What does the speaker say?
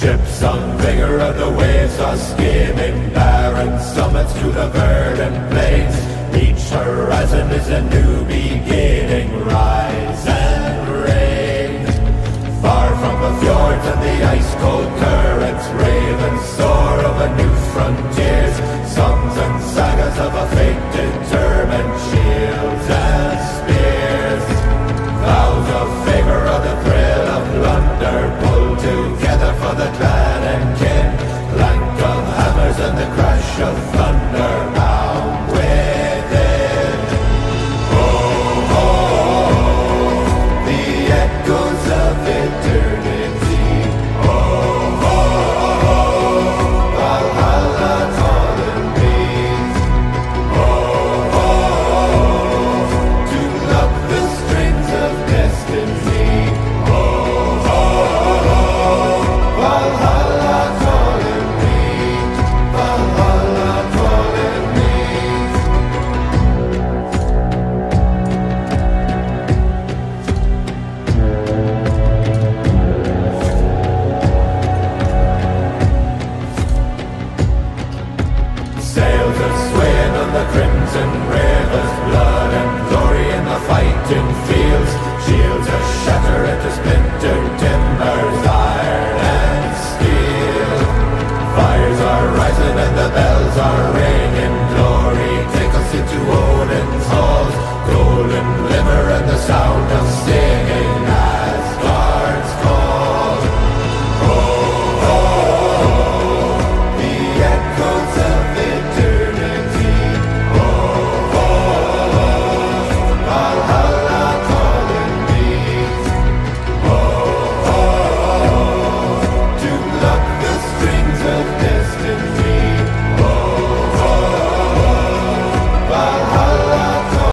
Ships on vigor of the waves are skimming barren summits to the verdant plains. Each horizon is a new beginning. and the bells are ringing glory. Take us into Odin's halls, golden liver and the sound of sin.